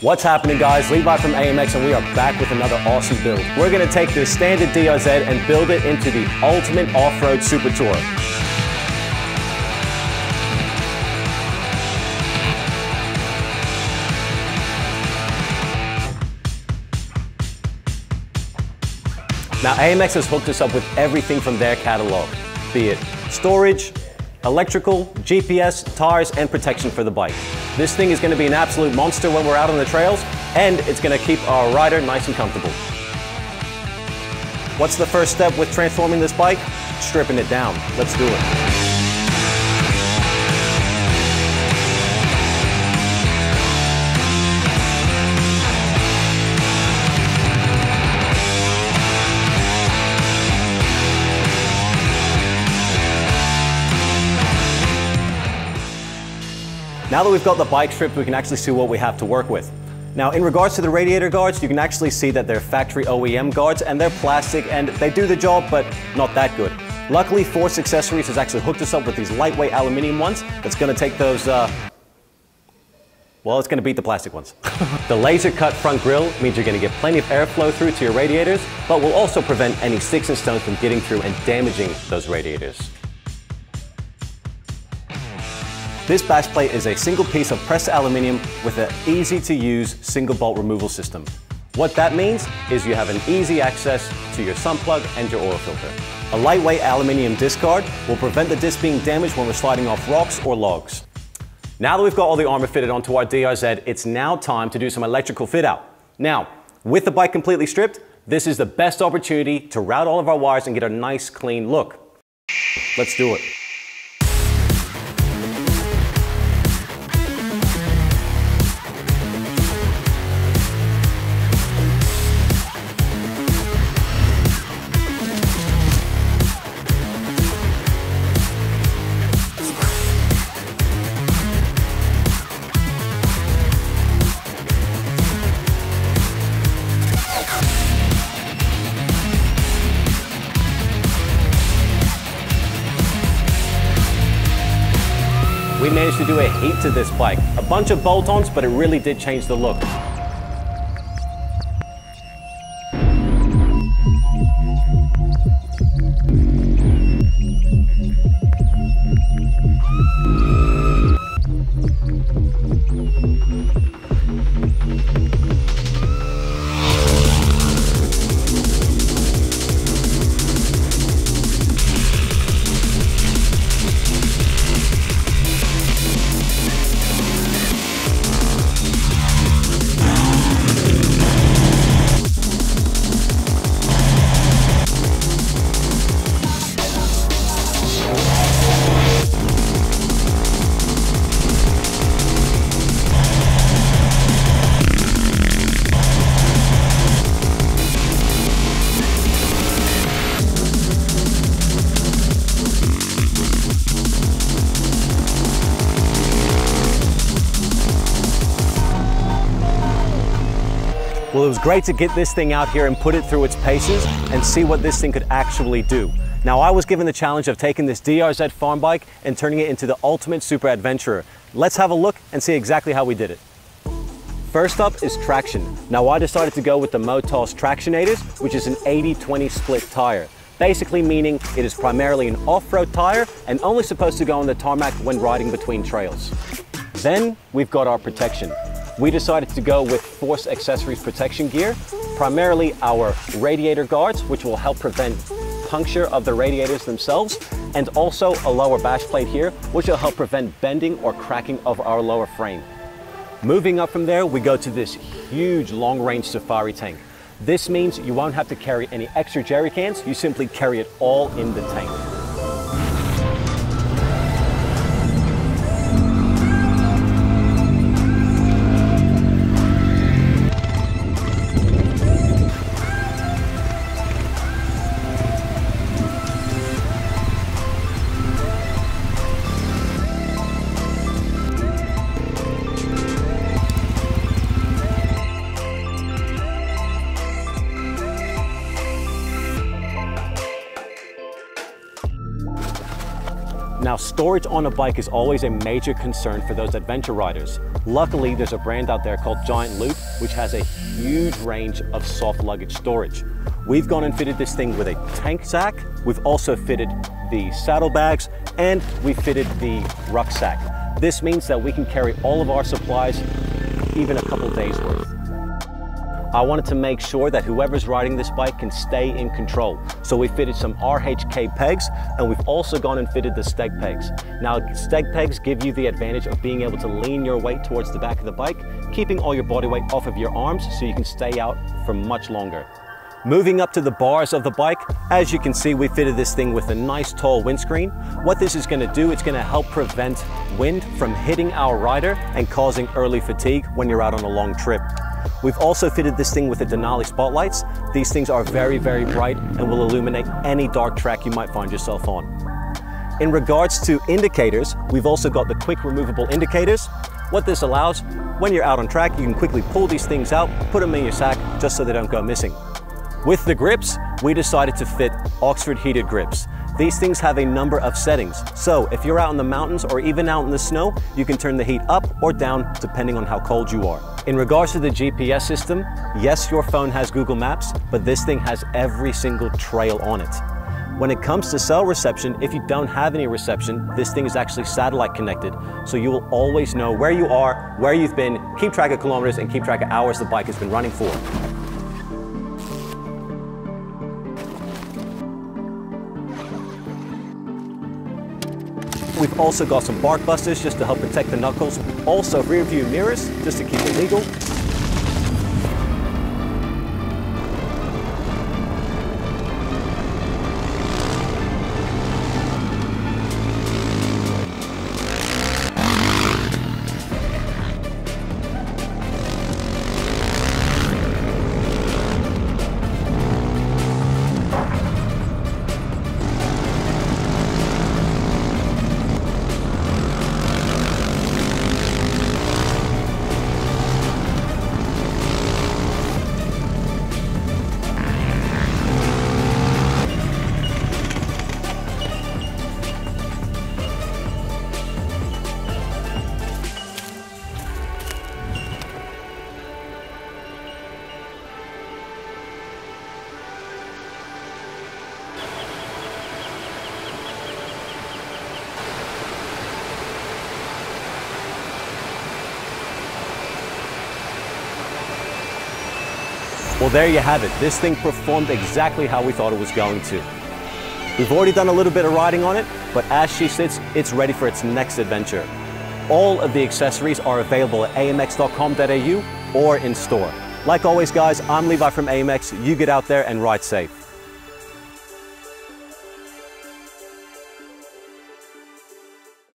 What's happening guys? Levi from AMX and we are back with another awesome build. We're going to take this standard DRZ and build it into the ultimate off-road super tour. Now AMX has hooked us up with everything from their catalog, be it storage, electrical, GPS, tires, and protection for the bike. This thing is going to be an absolute monster when we're out on the trails, and it's going to keep our rider nice and comfortable. What's the first step with transforming this bike? Stripping it down. Let's do it. Now that we've got the bike stripped, we can actually see what we have to work with. Now, in regards to the radiator guards, you can actually see that they're factory OEM guards and they're plastic and they do the job, but not that good. Luckily, Force Accessories has actually hooked us up with these lightweight aluminium ones that's gonna take those, uh, well, it's gonna beat the plastic ones. the laser cut front grille means you're gonna get plenty of airflow through to your radiators, but will also prevent any sticks and stones from getting through and damaging those radiators. This bash plate is a single piece of pressed aluminium with an easy to use single bolt removal system. What that means is you have an easy access to your sump plug and your oil filter. A lightweight aluminium disc guard will prevent the disc being damaged when we're sliding off rocks or logs. Now that we've got all the armor fitted onto our DRZ, it's now time to do some electrical fit out. Now, with the bike completely stripped, this is the best opportunity to route all of our wires and get a nice clean look. Let's do it. We managed to do a heat to this bike. A bunch of bolt-ons, but it really did change the look. Well, it was great to get this thing out here and put it through its paces and see what this thing could actually do. Now, I was given the challenge of taking this DRZ farm bike and turning it into the ultimate super adventurer. Let's have a look and see exactly how we did it. First up is traction. Now, I decided to go with the Motoz Tractionators, which is an 80-20 split tire. Basically meaning it is primarily an off-road tire and only supposed to go on the tarmac when riding between trails. Then we've got our protection we decided to go with Force Accessories protection gear, primarily our radiator guards, which will help prevent puncture of the radiators themselves, and also a lower bash plate here, which will help prevent bending or cracking of our lower frame. Moving up from there, we go to this huge long-range safari tank. This means you won't have to carry any extra jerry cans, you simply carry it all in the tank. Now, storage on a bike is always a major concern for those adventure riders. Luckily, there's a brand out there called Giant Loop, which has a huge range of soft luggage storage. We've gone and fitted this thing with a tank sack. We've also fitted the saddlebags and we fitted the rucksack. This means that we can carry all of our supplies even a couple days worth. I wanted to make sure that whoever's riding this bike can stay in control. So we fitted some RHK pegs and we've also gone and fitted the steg pegs. Now steg pegs give you the advantage of being able to lean your weight towards the back of the bike, keeping all your body weight off of your arms so you can stay out for much longer. Moving up to the bars of the bike, as you can see, we fitted this thing with a nice tall windscreen. What this is gonna do, it's gonna help prevent wind from hitting our rider and causing early fatigue when you're out on a long trip. We've also fitted this thing with the Denali spotlights. These things are very, very bright and will illuminate any dark track you might find yourself on. In regards to indicators, we've also got the quick removable indicators. What this allows, when you're out on track, you can quickly pull these things out, put them in your sack, just so they don't go missing. With the grips, we decided to fit Oxford heated grips. These things have a number of settings. So if you're out in the mountains or even out in the snow, you can turn the heat up or down depending on how cold you are. In regards to the GPS system, yes, your phone has Google Maps, but this thing has every single trail on it. When it comes to cell reception, if you don't have any reception, this thing is actually satellite connected. So you will always know where you are, where you've been, keep track of kilometers and keep track of hours the bike has been running for. We've also got some bark busters just to help protect the knuckles. Also rear view mirrors just to keep it legal. Well, there you have it. This thing performed exactly how we thought it was going to. We've already done a little bit of riding on it, but as she sits, it's ready for its next adventure. All of the accessories are available at amx.com.au or in store. Like always, guys, I'm Levi from AMX. You get out there and ride safe.